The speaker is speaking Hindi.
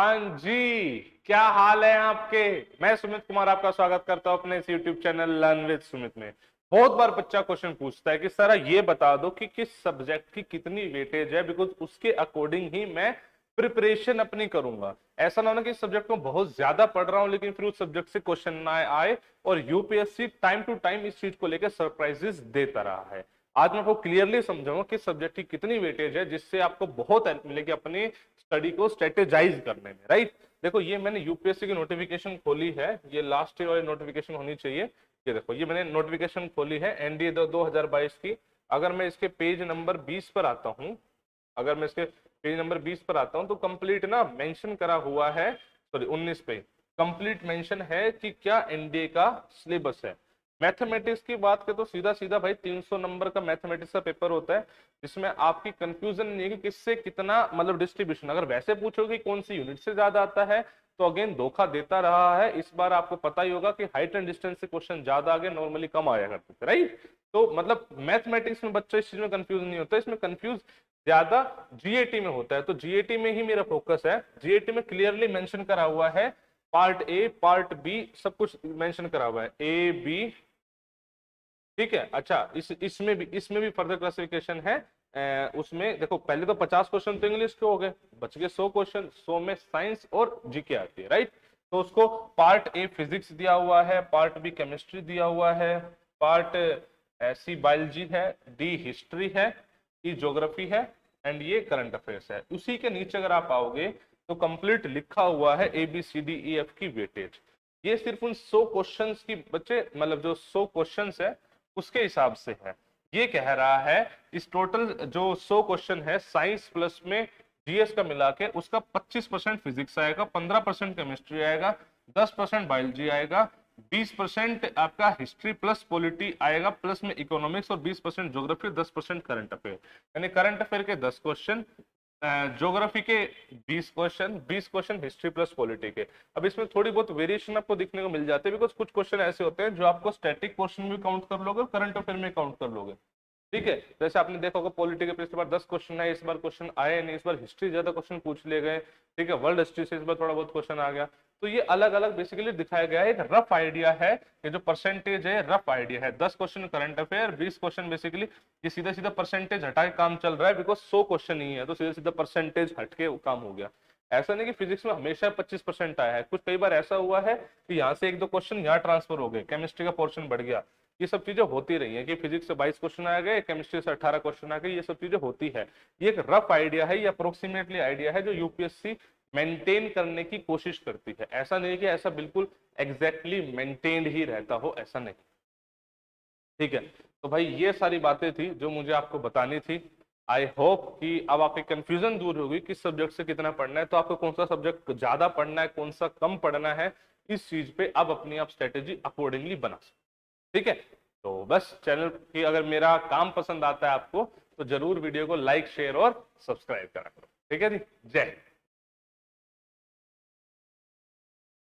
हाँ जी, क्या हाल है आपके? मैं सुमित कुमार आपका स्वागत करता हूँ अपने इस YouTube channel learn with Sumit में। बहुत बार बच्चा क्वेश्चन पूछता है कि, सर ये बता दो कि किस सब्जेक्ट की कितनी वेटेज है? बिकॉज़ उसके अकॉर्डिंग ही मैं प्रिपरेशन अपनी करूँगा। ऐसा ना होना कि सब्जेक्ट को बहुत ज़्यादा पढ़ रहा हूँ, लेकिन फिर उस सब्जेक्ट से क्वेश्चन ना आए और यूपीएससी टाइम टू टाइम इस चीज़ को लेकर सरप्राइजेस देता रहा है। आज मैं आपको क्लियरली समझाऊँगा कि सब्जेक्ट की कितनी वेटेज है, जिससे आपको बहुत हेल्प मिलेगी अपनी स्टडी को स्ट्रेटेजाइज करने में राइट देखो, ये मैंने यूपीएससी की नोटिफिकेशन खोली है, ये लास्ट ईयर वाली नोटिफिकेशन होनी चाहिए। ये देखो, ये मैंने नोटिफिकेशन खोली है एनडीए दो हज़ार बाईस की। अगर मैं इसके पेज नंबर बीस पर आता हूँ, अगर मैं इसके पेज नंबर बीस पर आता हूँ तो कंप्लीट ना मेंशन करा हुआ है सॉरी उन्नीस पे। कंप्लीट मेंशन है कि क्या एनडीए का सिलेबस है। मैथमेटिक्स की बात करें तो सीधा सीधा भाई 300 नंबर का मैथमेटिक्स का पेपर होता है, जिसमें आपकी कंफ्यूजन नहीं है कि किससे कितना मतलब डिस्ट्रीब्यूशन अगर वैसे पूछोगे कौन सी यूनिट से ज़्यादा आता है तो अगेन धोखा देता रहा है। इस बार आपको पता ही होगा कि हाइट एंड डिस्टेंस से क्वेश्चन ज़्यादा आगे नॉर्मली कम आया करते थे राइट तो मतलब मैथमेटिक्स में बच्चा, इस चीज़ में कंफ्यूज नहीं होता। इसमें कंफ्यूज ज़्यादा जीएटी में होता है। तो जीएटी में ही मेरा फोकस है। जीएटी में क्लियरली मेंशन करा हुआ है। पार्ट ए पार्ट बी सब कुछ मेंशन करा हुआ है। ए बी ठीक है? अच्छा इस इसमें भी इसमें भी फर्दर क्लासिफिकेशन है। ए, उसमें देखो पहले तो 50 क्वेश्चन तो इंग्लिश के हो गए बच गए 100 क्वेश्चन 100 में साइंस और जीके आती है राइट तो उसको पार्ट ए फिजिक्स दिया हुआ है पार्ट बी केमिस्ट्री दिया हुआ है पार्ट सी बायोलॉजी है डी हिस्ट्री है ई ज्योग्राफी है एंड ये करंट अफेयर्स है। उसी के नीचे अगर आप आओगे तो कंप्लीट लिखा हुआ है A B C D E F की वेटेज ये सिर्फ़ उन 100 क्वेश्चंस की बच्चे मतलब जो 100 क्वेश्चंस है उसके हिसाब से है। ये कह रहा है, इस टोटल जो 100 क्वेश्चन है साइंस प्लस में जीएस का मिला के उसका 25 परसेंट फिजिक्स आएगा 15 परसेंट केमिस्ट्री आएगा 10 परसेंट बायोलॉजी आएगा 20 परसेंट आपका हिस्ट्री प्लस पॉलिटी आएगा प्लस में इकोनॉमिक्स और 20 percent geography 10 percent current affair यानी करंट अफेयर के 10 क्वेश्चन ज्योग्राफी के 20 question 20 question history plus polity के। अब इसमें थोड़ी बहुत वेरिएशन आपको दिखने को मिल जाते हैं बिकॉज़ कुछ क्वेश्चन ऐसे होते हैं जो आपको स्टैटिक पोर्शन में काउंट कर लोगे करंट अफेयर में काउंट कर लोगे। ठीक है? जैसे आपने देखा होगा पॉलिटी के पिछले बार दस क्वेश्चन आए, इस बार क्वेश्चन आए नहीं, इस बार हिस्ट्री ज़्यादा क्वेश्चन पूछ लिए गए, ठीक है? वर्ल्ड हिस्ट्री से इस बार थोड़ा बहुत क्वेश्चन आ गया। तो ये अलग अलग बेसिकली दिखाया गया है एक रफ आइडिया है कि जो परसेंटेज है रफ आइडिया है। दस क्वेश्चन करंट अफेयर बीस क्वेश्चन बेसिकली ये सीधा सीधा परसेंटेज हटा के काम चल रहा है बिकॉज़ सौ क्वेश्चन नहीं है तो सीधा सीधा परसेंटेज हट के काम हो गया। ऐसा नहीं कि फिजिक्स में हमेशा 25 परसेंट आया है। कुछ कई बार ऐसा हुआ है कि यहाँ से एक दो क्वेश्चन यहाँ ट्रांसफ़र हो गए केमिस्ट्री का पोर्शन बढ़ गया। ये सब चीज़ें होती रही है कि फिजिक्स से 22 क्वेश्चन आ गए केमिस्ट्री से 18 क्वेश्चन आ गए, ये सब चीज़ें होती है। ये एक रफ आइडिया है, ये अप्रोक्सीमेटली आइडिया है जो यूपीएससी मेंटेन करने की कोशिश करती है। ऐसा नहीं कि ऐसा बिल्कुल एग्जैक्टली मेंटेन्ड ही रहता हो, ऐसा नहीं। ठीक है तो भाई ये सारी बातें थी जो मुझे आपको बतानी थी। आई होप कि अब आपकी कंफ्यूजन दूर होगी किस सब्जेक्ट से कितना पढ़ना है तो आपको कौन सा सब्जेक्ट ज़्यादा पढ़ना है, कौन सा कम पढ़ना है, इस चीज़ पे अब अपनी आप स्ट्रेटेजी अकॉर्डिंगली बना सकते ठीक है? तो बस चैनल की अगर मेरा काम पसंद आता है आपको तो ज़रूर वीडियो को लाइक, शेयर और सब्सक्राइब करा करो। ठीक है जी? जय हिंद।